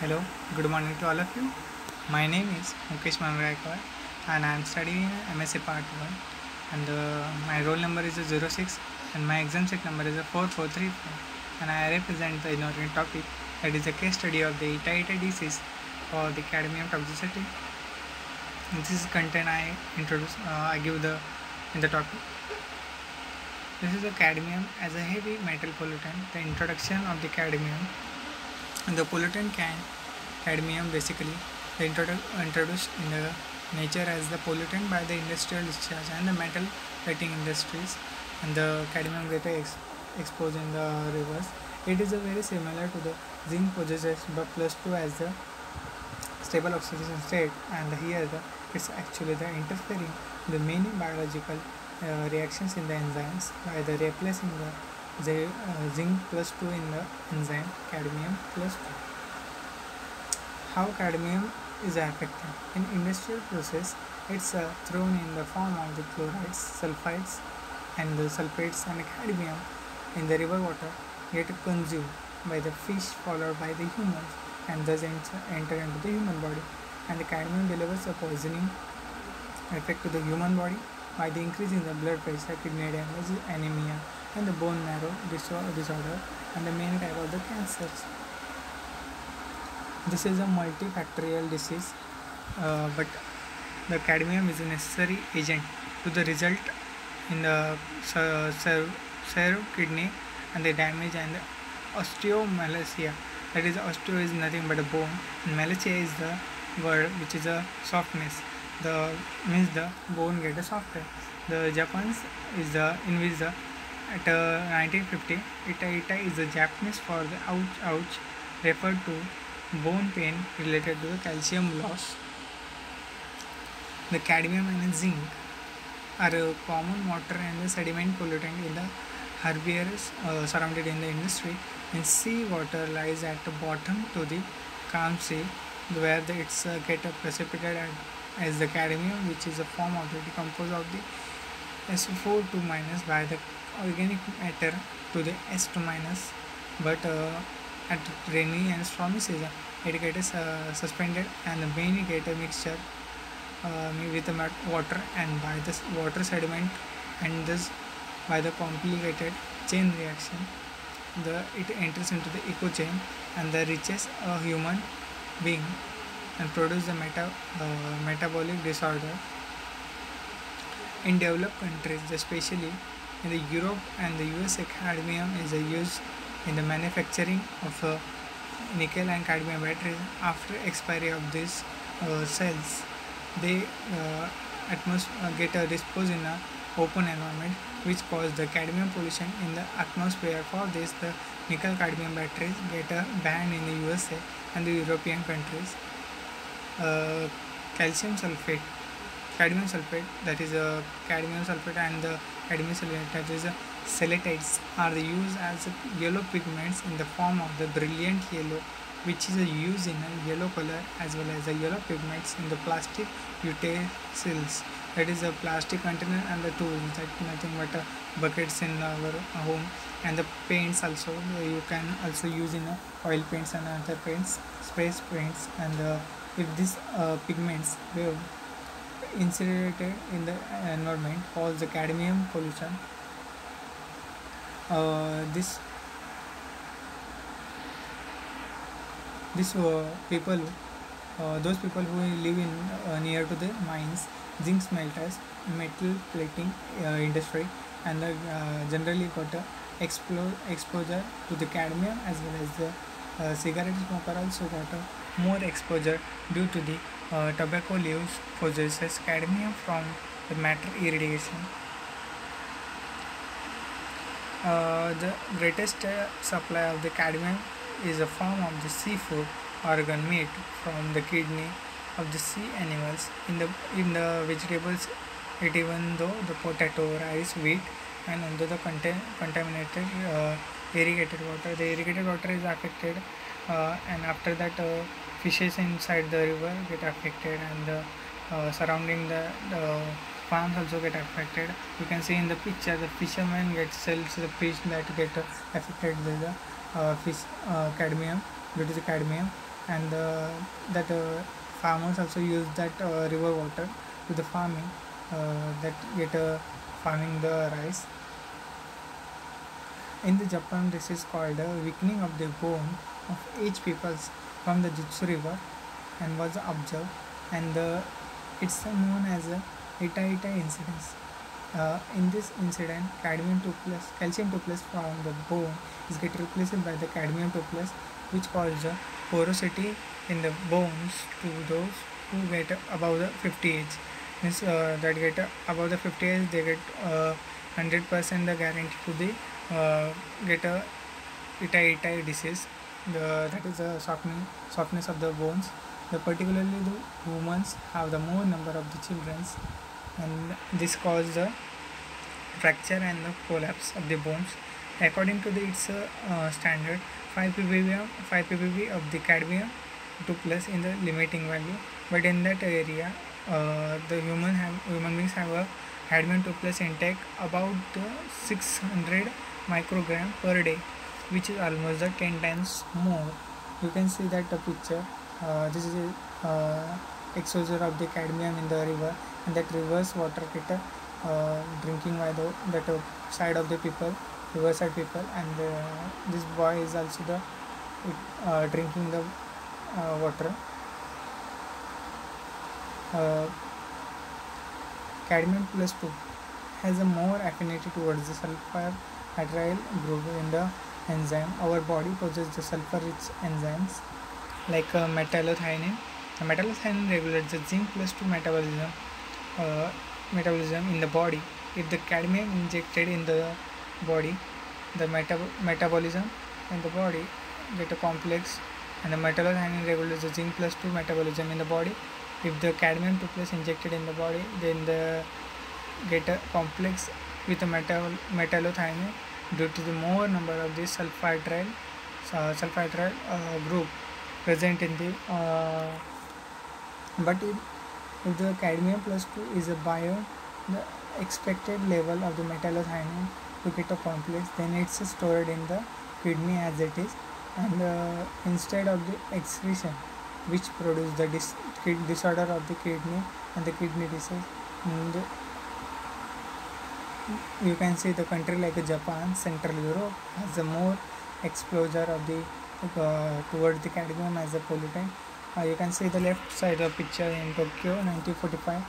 Hello, good morning to all of you. My name is Mukesh Mangaikar and I am studying in MSc Part 1 and uh, my roll number is a 06 and my exam set number is a 4435 and I represent the inorganic topic that is a case study of the Itai disease for the cadmium toxicity. This is content I introduce, uh, I give the in the topic. This is a cadmium as a heavy metal pollutant. The introduction of the cadmium and the pollutant can cadmium basically introduced in the nature as the pollutant by the industrial discharge and the metal plating industries and the cadmium get ex- exposed in the rivers. It is very similar to the zinc possesses but plus 2 as the stable oxidation state. And here the, it's actually the interfering the many biological uh, reactions in the enzymes by the replacing the the uh, zinc plus 2 in the enzyme cadmium plus 2 how cadmium is affected. In industrial process it's uh, thrown in the form of the chlorides sulfides and the sulfates and cadmium in the river water get consumed by the fish followed by the humans and thus enter, into the human body. And the cadmium delivers a poisoning effect to the human body by the increase in the blood pressure kidney damage anemia and the bone marrow disorder and the main type of the cancers this is a multifactorial disease uh, but the cadmium is a necessary agent to the result in the ser- ser- serve kidney and the damage and the osteomalacia. That is osteo is nothing but a bone and malacia is the word which is a softness. The means the bone get a softer. The japan's is the in which the at uh, 1950 itai itai is a japanese for the ouch ouch referred to bone pain related to the calcium loss. The cadmium and zinc are a common water and the sediment pollutant in the herbivorous uh, surrounded in the industry. And seawater lies at the bottom to the calm sea where the, it's uh, get uh, precipitated at, as the cadmium which is a form of the decomposed of the SO4 2 minus by the organic matter to the S2 minus but uh, at rainy and stormy season. It gets uh, suspended and the main get a mixture uh, with the water and by this water sediment and this by the complicated chain reaction the it enters into the eco chain and the reaches a human being and produce the meta, uh, metabolic disorder. In developed countries especially in the Europe and the USA cadmium is a used in the manufacturing of uh, nickel and cadmium batteries after expiry of these uh, cells. They uh, atmos- uh, get uh, disposed in a open environment which cause the cadmium pollution in the atmosphere. For this the nickel cadmium batteries get uh, banned in the USA and the European countries. Uh, calcium sulfate cadmium sulfate that is a cadmium sulfate and the cadmium sulfate that is a selenites are used as yellow pigments in the form of the brilliant yellow which is used in a yellow color as well as the yellow pigments in the plastic utensils. That is a plastic container and the tools that nothing but uh, buckets in our home. And the paints also you can also use in uh, oil paints and other paints spray paints. And uh, if these uh, pigments were incinerated in the environment cause the cadmium pollution uh, this this uh, people uh, those people who live in uh, near to the mines zinc smelters metal plating uh, industry and the, uh, generally got a explo- exposure to the cadmium as well as the uh, cigarette smoker also got a more exposure due to the tobacco leaves possesses cadmium from the matter irradiation uh, the greatest uh, supply of the cadmium is a form of the seafood organ meat from the kidney of the sea animals. In the in the vegetables it even though the potato rice wheat and under the contain, contaminated uh, irrigated water. The irrigated water is affected uh, and after that uh, fishes inside the river get affected and surrounding the farms also get affected. You can see in the picture the fisherman gets sells the fish that get affected by the uh, fish uh, cadmium due to the cadmium. And uh, that uh, farmers also use that uh, river water to the farming uh, that get farming the rice. In the japan this is called a weakening of the bone of each peoples from the Jintsu river and was observed. And it's known as a itai itai incident uh, in this incident cadmium 2 plus calcium 2 plus from the bone is get replaced by the cadmium 2 plus which causes a porosity in the bones to those who get above the 50 age means uh, that get above the 50 age they get uh, 100% the guarantee to the uh, get a itai itai disease. The that is the softening softness of the bones. The particularly the women's have the more number of the childrens and this cause the fracture and the collapse of the bones. According to the its uh, uh, standard 5 ppb 5 ppb of the cadmium 2 plus in the limiting value. But in that area uh, the human have human beings have a cadmium 2 plus intake about the 600 microgram per day which is almost the 10 times more. You can see that the picture. Uh, this is a uh, exposure of the cadmium in the river and that reverse water get uh, drinking by the that side of the people riverside people. And uh, this boy is also the uh, drinking the uh, water. Uh, cadmium plus 2 has a more affinity towards the sulfur hydryl group in the enzyme. Our body possesses the sulfur rich enzymes like uh, metallothionein the metallothionein regulates the zinc plus 2 metabolism uh, metabolism in the body. If the cadmium injected in the body the metab- metabolism in the body get a complex and the metallothionein regulates the zinc plus 2 metabolism in the body. If the cadmium 2 plus injected in the body then the get a complex with the metal metallothionein due to the more number of the sulfhydryl uh, sulfhydryl uh, group present in the uh, but if, the cadmium plus 2 is a bio the expected level of the metallothionein to get a complex then it's stored in the kidney as it is. And uh, instead of the excretion which produce the dis- disorder of the kidney and the kidney disease and you can see the country like japan central europe has a more exposure of the uh, towards the cadmium as a pollutant uh, you can see the left side of picture in tokyo 1945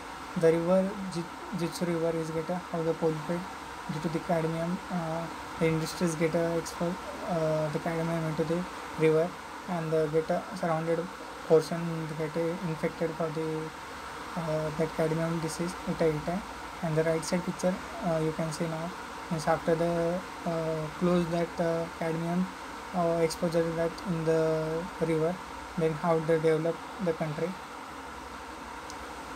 the river Ji- Jintsu river is get a, how the polluted due to the cadmium uh, the industries get a expo- uh, the cadmium into the river and the get a surrounded portion get a infected for the uh, that cadmium disease itai itai and the right side picture uh, you can see now is after the uh, close that uh, cadmium exposure that in the river then how they develop the country.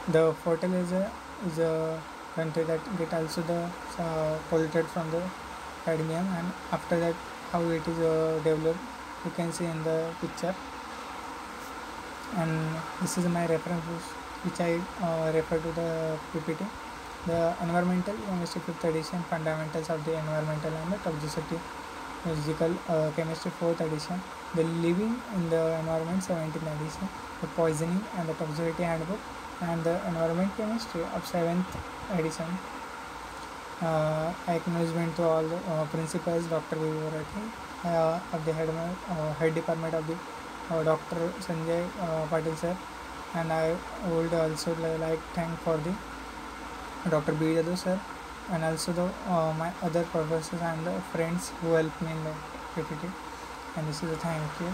The fertilizer is a country that get also the uh, polluted from the cadmium and after that how it is uh, developed you can see in the picture. And this is my references which I uh, refer to the PPT the environmental chemistry fifth edition fundamentals of the environmental and the toxicity physical uh, chemistry fourth edition the living in the environment 17th edition the poisoning and the toxicity handbook and the environment chemistry of seventh edition uh, acknowledgement to all uh, principals dr Vivarati, uh, of the head, uh, head department of the uh, dr sanjay uh, patil sir and i would also like thank for the dr b Yadu sir and also the uh, my other professors and the friends who helped me in the ppt and this is a thank you